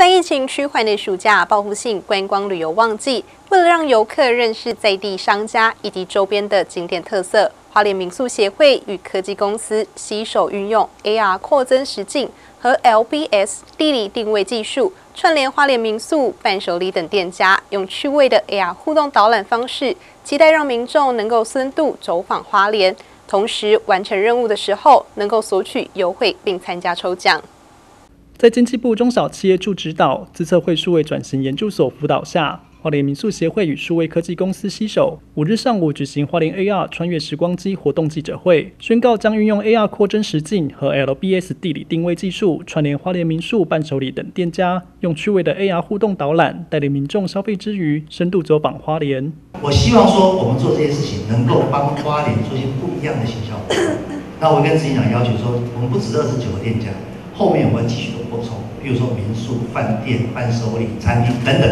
在疫情趋缓的暑假，报复性观光旅游旺季，为了让游客认识在地商家以及周边的景点特色，花莲民宿协会与科技公司携手运用 AR 扩增实境和 LBS 地理定位技术，串联花莲民宿、伴手礼等店家，用趣味的 AR 互动导览方式，期待让民众能够深度走访花莲，同时完成任务的时候能够索取优惠并参加抽奖。在经济部中小企业处指导、资策会数位转型研究所辅导下，花莲民宿协会与数位科技公司携手，五日上午举行花莲 AR 穿越时光机活动记者会，宣告将运用 AR 扩增实境和 LBS 地理定位技术，串联花莲民宿、伴手礼等店家，用趣味的 AR 互动导览，带领民众消费之余，深度走访花莲。我希望说，我们做这些事情，能够帮花莲做些不一样的行销。那我跟执行长要求说，我们不止二十九个店家。后面我们会继续扩充，比如说民宿、饭店、伴手礼、餐厅等等。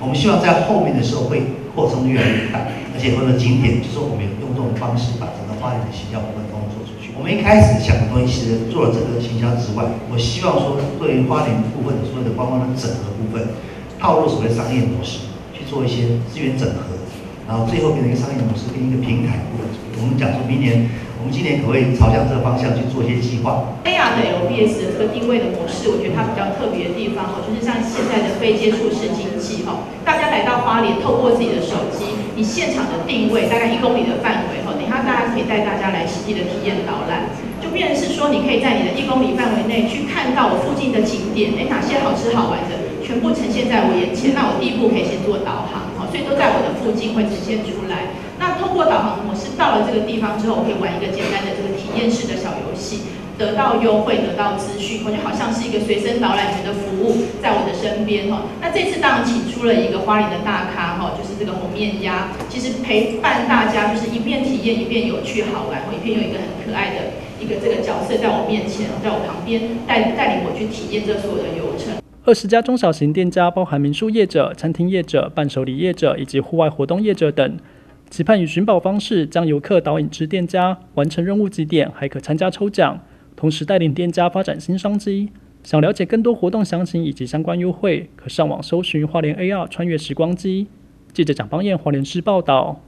我们希望在后面的时候会扩充越来越大，而且或者景点，就是我们用这种方式把整个花莲的行销部分都做出去。我们一开始想的东西，其实做了这个行销之外，我希望说对于花莲部分的所有的观光的整合部分，套入所谓商业模式去做一些资源整合，然后最后变成一个商业模式跟一个平台。我们讲说明年。我们今年可会朝向这个方向去做一些计划。AR 的 LBS 的这个定位的模式，我觉得它比较特别的地方哦，就是像现在的非接触式经济哈，大家来到花莲，透过自己的手机，你现场的定位大概一公里的范围哈，等下大家可以带大家来实际的体验导览，就变成是说，你可以在你的一公里范围内去看到我附近的景点，哎，哪些好吃好玩的，全部呈现在我眼前。那我第一步可以先做导航，附近会呈现出来。那通过导航模式到了这个地方之后，我可以玩一个简单的这个体验式的小游戏，得到优惠，得到资讯，我就好像是一个随身导览员的服务在我的身边哈。那这次当然请出了一个花莲的大咖哈，就是这个红面鸭，其实陪伴大家就是一边体验一边有趣好玩，一边有一个很可爱的一个这个角色在我面前，在我旁边带带领我去体验这所有的流程。二十家中小型店家，包含民宿业者、餐厅业者、伴手礼业者以及户外活动业者等。期盼以寻宝方式将游客导引至店家，完成任务几点还可参加抽奖，同时带领店家发展新商机。想了解更多活动详情以及相关优惠，可上网搜寻花莲 AR 穿越时光机。记者蒋邦彦，华联市报道。